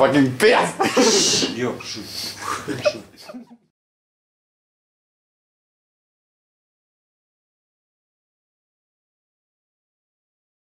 fucking Bär. Yo, shoot. shoot.